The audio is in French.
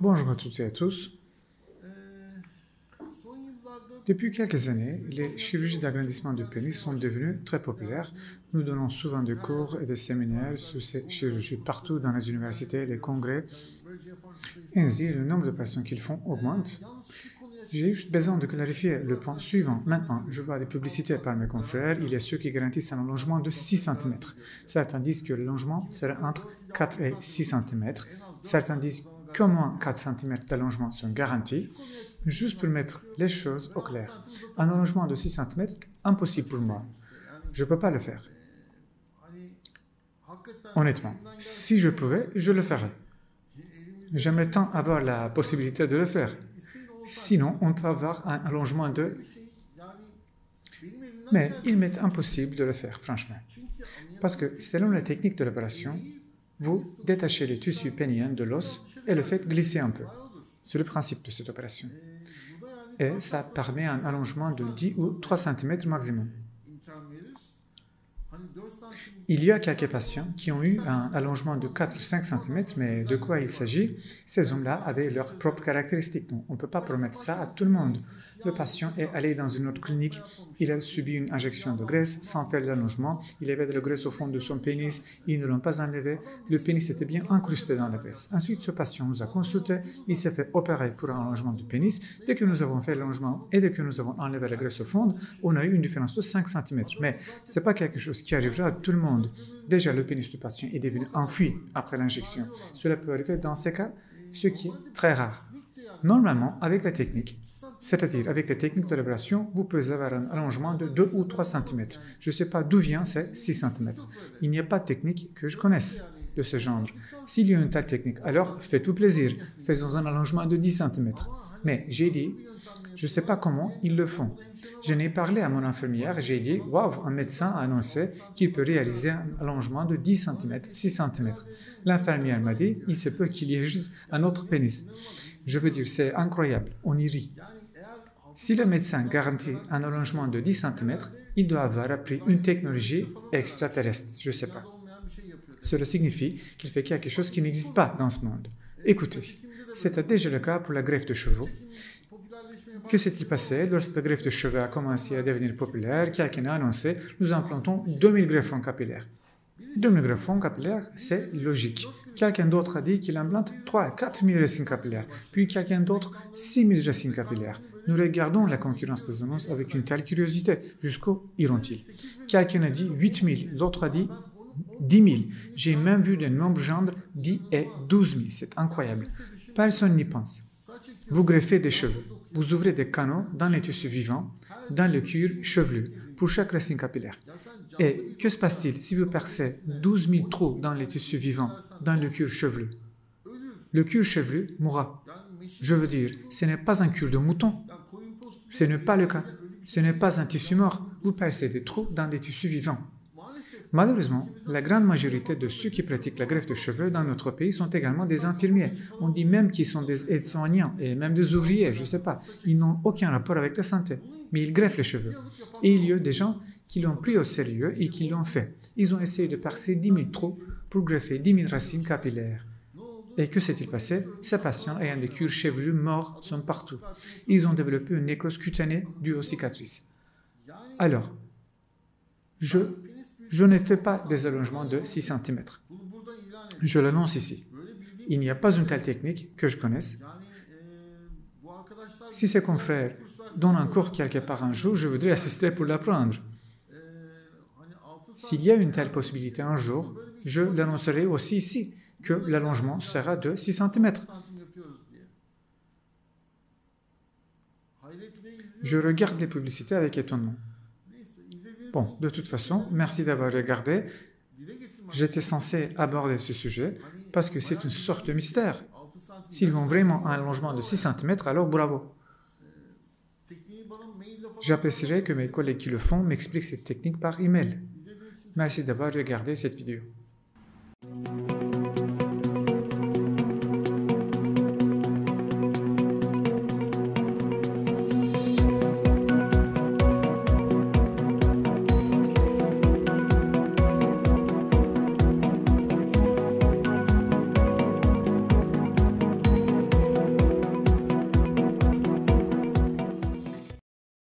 Bonjour à toutes et à tous. Depuis quelques années, les chirurgies d'agrandissement du pénis sont devenues très populaires. Nous donnons souvent des cours et des séminaires sur ces chirurgies partout dans les universités, les congrès. Ainsi, le nombre de personnes qui le font augmente. J'ai juste besoin de clarifier le point suivant. Maintenant, je vois des publicités par mes confrères. Il y a ceux qui garantissent un allongement de 6 cm. Certains disent que l'allongement sera entre 4 et 6 cm. Certains disent qu'au moins 4 cm d'allongement sont garantis. Juste pour mettre les choses au clair. Un allongement de 6 cm, impossible pour moi. Je ne peux pas le faire. Honnêtement, si je pouvais, je le ferais. J'aimerais tant avoir la possibilité de le faire. Sinon, on peut avoir un allongement de... Mais il m'est impossible de le faire, franchement. Parce que selon la technique de l'opération, vous détachez le tissu pénien de l'os et le faites glisser un peu. C'est le principe de cette opération. Et ça permet un allongement de 10 ou 3 cm maximum. Il y a quelques patients qui ont eu un allongement de 4 ou 5 cm, mais de quoi il s'agit? Ces hommes-là avaient leurs propres caractéristiques. on ne peut pas promettre ça à tout le monde. Le patient est allé dans une autre clinique, il a subi une injection de graisse sans faire l'allongement, il avait de la graisse au fond de son pénis, ils ne l'ont pas enlevé, le pénis était bien incrusté dans la graisse. Ensuite, ce patient nous a consulté, il s'est fait opérer pour un allongement du pénis. Dès que nous avons fait l'allongement et dès que nous avons enlevé la graisse au fond, on a eu une différence de 5 cm. Mais ce n'est pas quelque chose qui arrivera à tout le monde. Déjà, le pénis du patient est devenu enfui après l'injection. Cela peut arriver dans ces cas, ce qui est très rare. Normalement, avec la technique, c'est-à-dire avec la technique de l'opération, vous pouvez avoir un allongement de 2 ou 3 cm. Je ne sais pas d'où vient ces 6 cm. Il n'y a pas de technique que je connaisse de ce genre. S'il y a une telle technique, alors faites-vous plaisir, faisons un allongement de 10 cm. Mais j'ai dit, je ne sais pas comment ils le font. Je n'ai parlé à mon infirmière j'ai dit, waouh, un médecin a annoncé qu'il peut réaliser un allongement de 10 cm, 6 cm. L'infirmière m'a dit, il se peut qu'il y ait juste un autre pénis. Je veux dire, c'est incroyable, on y rit. Si le médecin garantit un allongement de 10 cm, il doit avoir appris une technologie extraterrestre, je ne sais pas. Cela signifie qu'il fait quelque chose qui n'existe pas dans ce monde. Écoutez, c'était déjà le cas pour la greffe de chevaux. Que s'est-il passé lorsque la greffe de cheveux a commencé à devenir populaire Quelqu'un a annoncé nous implantons 2000 greffons capillaires. 2000 greffons capillaires, c'est logique. Quelqu'un d'autre a dit qu'il implante 3 à 4000 racines capillaires, puis quelqu'un d'autre 6000 racines capillaires. Nous regardons la concurrence des annonces avec une telle curiosité. Jusqu'où iront-ils? Quelqu'un a dit 8000, l'autre a dit 10 000. J'ai même vu des nombres gendres 10 et 12 000. C'est incroyable. Personne n'y pense. Vous greffez des cheveux. Vous ouvrez des canaux dans les tissus vivants, dans le cuir chevelu, pour chaque racine capillaire. Et que se passe-t-il si vous percez 12 000 trous dans les tissus vivants, dans le cuir chevelu? Le cuir chevelu mourra. Je veux dire, ce n'est pas un cuir de mouton. Ce n'est pas le cas. Ce n'est pas un tissu mort. Vous percez des trous dans des tissus vivants. Malheureusement, la grande majorité de ceux qui pratiquent la greffe de cheveux dans notre pays sont également des infirmiers. On dit même qu'ils sont des aides-soignants et même des ouvriers, je ne sais pas. Ils n'ont aucun rapport avec la santé, mais ils greffent les cheveux. Et il y a des gens qui l'ont pris au sérieux et qui l'ont fait. Ils ont essayé de percer 10 000 trous pour greffer 10 000 racines capillaires. Et que s'est-il passé? Ces patients ayant des cuirs chevelus morts sont partout. Ils ont développé une nécrose cutanée due aux cicatrices. Alors, je je ne fais pas des allongements de 6 cm. Je l'annonce ici. Il n'y a pas une telle technique que je connaisse. Si ces confrères donnent un cours quelque part un jour, je voudrais assister pour l'apprendre. S'il y a une telle possibilité un jour, je l'annoncerai aussi ici, que l'allongement sera de 6 cm. Je regarde les publicités avec étonnement. Bon, de toute façon, merci d'avoir regardé. J'étais censé aborder ce sujet parce que c'est une sorte de mystère. S'ils ont vraiment un allongement de 6 cm, alors bravo. J'apprécierais que mes collègues qui le font m'expliquent cette technique par email. Merci d'avoir regardé cette vidéo.